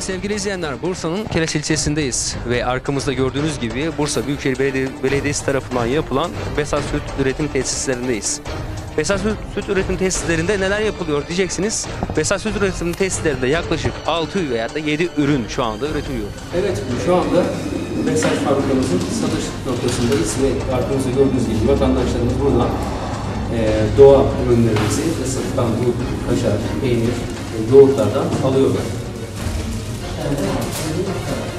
sevgili izleyenler Bursa'nın Keres ilçesindeyiz ve arkamızda gördüğünüz gibi Bursa Büyükşehir Belediye- Belediyesi tarafından yapılan Besat Süt Üretim Tesislerindeyiz. Besat Süt, Süt Üretim Tesislerinde neler yapılıyor diyeceksiniz. Besat Süt Üretim Tesislerinde yaklaşık 6 veya da 7 ürün şu anda üretiliyor. Evet şu anda Besat fabrikamızın satış noktasındayız ve arkamızda gördüğünüz gibi vatandaşlarımız buradan eee, doğa ürünlerimizi ısıttan bu kaşar, peynir, e, yoğurtlardan alıyorlar. Продолжение следует...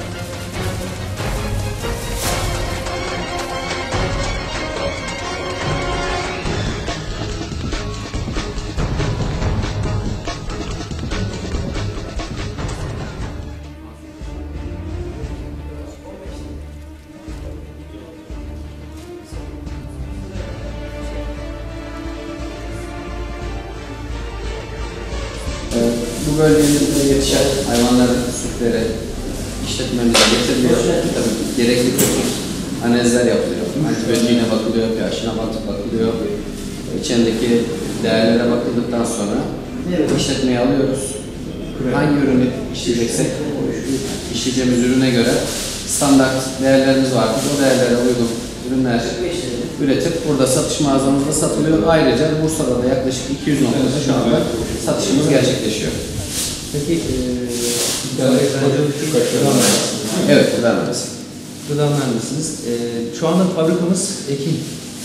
Bu bölgemizde yetişen hayvanların sütleri işletmemize getiriliyor. Tabii gerekli analizler yapılıyor. Antibiyotiğine bakılıyor, pH'ine bakılıyor. İçindeki değerlere bakıldıktan sonra işletmeye alıyoruz. Hangi ürünü işleyeceksek işleyeceğimiz ürüne göre standart değerlerimiz vardır. O değerlere uygun ürünler üretip burada satış mağazamızda satılıyor. Ayrıca Bursa'da da yaklaşık 200 noktada şu anda satışımız gerçekleşiyor. Peki eee Evet, gıda mühendisi. gıda mühendisiniz. Eee, şu anda fabrikamız Ekim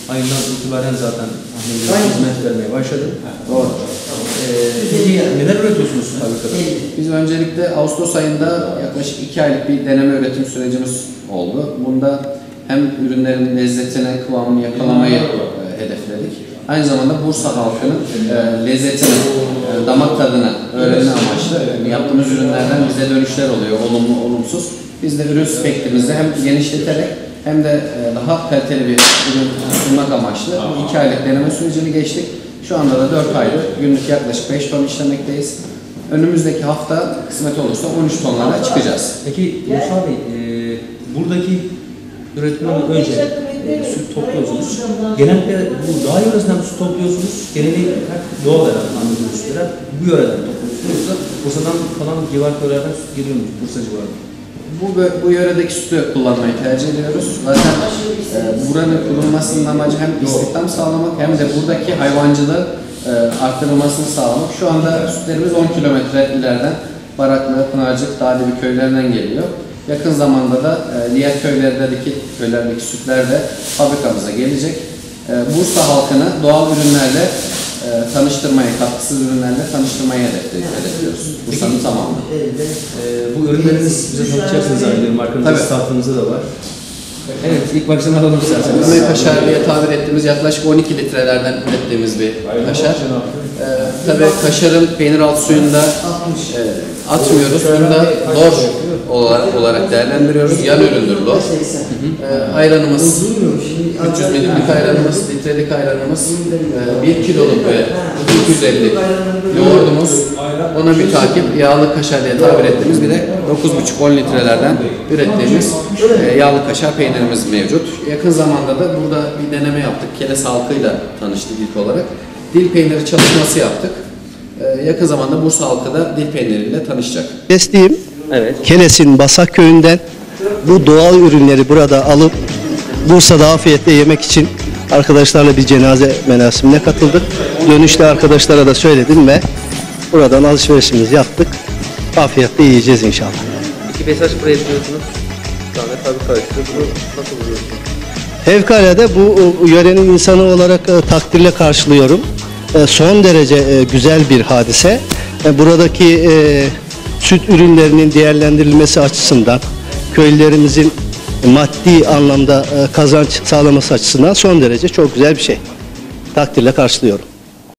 ayından itibaren zaten hizmet vermeye başladı. Doğru. Eee, peki neler üretiyorsunuz fabrikada? Biz öncelikle Ağustos ayında yaklaşık 2 aylık bir deneme üretim sürecimiz oldu. Bunda hem ürünlerin lezzetine, kıvamını yakalamayı e, hedefledik. Aynı zamanda Bursa halkının e, lezzetini, e, damak tadını öğrenme amaçlı yaptığımız ürünlerden bize dönüşler oluyor, olumlu, olumsuz. Biz de ürün spektrimizi hem genişleterek hem de e, daha kaliteli bir ürün sunmak amaçlı bu 2 aylık deneme sürecini geçtik. Şu anda da 4 aydır günlük yaklaşık 5 ton işlemekteyiz. Önümüzdeki hafta kısmet olursa 13 tonlara çıkacağız. Peki Musa Bey, eee, buradaki üretimden önce eee, süt topluyorsunuz. Genellikle bu dağ yöresinden süt topluyorsunuz? Geneli doğal herhalde anladığınız sütler. Bu yöreden topluyorsunuz. Yoksa Bursa'dan falan civar köylerden süt geliyor mu Bursa civarında? Bu, bu yöredeki sütü kullanmayı tercih ediyoruz. Zaten e, buranın kurulmasının amacı hem istihdam sağlamak hem de buradaki hayvancılığı e, arttırılmasını sağlamak. Şu anda sütlerimiz 10 kilometre ileriden Baraklı, Pınarcık, Dağdevi köylerinden geliyor. Yakın zamanda da e, diğer köylerdeki köylerdeki sütler de fabrikamıza gelecek. E, Bursa halkını doğal ürünlerle e, tanıştırmayı, katkısız ürünlerle tanıştırmayı hedefli- hedefliyoruz. Bursa'nın tamamı. Eee, bu ürünleriniz bize tanıtacaksınız zannediyorum. Arkamızda Tabii. statımızda da var. Evet, ilk baştan alalım isterseniz. Bunu kaşar diye tabir ettiğimiz yaklaşık 12 litrelerden ürettiğimiz bir kaşar. Ee, tabii kaşarın peynir altı suyunda e, atmıyoruz. Bunu da lor olarak, olarak değerlendiriyoruz. Yan üründür lor. Ee, ayranımız, 300 milimlik ayranımız, litrelik ayranımız, e, 1 kiloluk ve 250 yoğurdumuz, ona mütakip yağlı kaşar diye tabir ettiğimiz bir de 9,5-10 litrelerden ürettiğimiz e, yağlı kaşar peynirimiz mevcut. Yakın zamanda da burada bir deneme yaptık. Keles halkıyla tanıştık ilk olarak. Dil peyniri çalışması yaptık. E, yakın zamanda Bursa halkı da dil peyniriyle tanışacak. Besliyim. Evet. Keles'in Basak köyünden bu doğal ürünleri burada alıp Bursa'da afiyetle yemek için arkadaşlarla bir cenaze merasimine katıldık. Dönüşte arkadaşlara da söyledim ve buradan alışverişimizi yaptık. Afiyetle yiyeceğiz inşallah. İki mesaj buraya yapıyorsunuz. Anda fabrika açtı. Bunu nasıl buluyorsunuz? Fevkalade bu yörenin insanı olarak e, takdirle karşılıyorum. E, son derece e, güzel bir hadise. E, buradaki süt ürünlerinin değerlendirilmesi açısından köylerimizin maddi anlamda kazanç sağlaması açısından son derece çok güzel bir şey. Takdirle karşılıyorum.